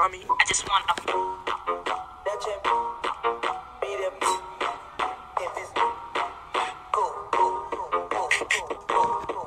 Mommy, I just want a. Go, go, go, go, go, go.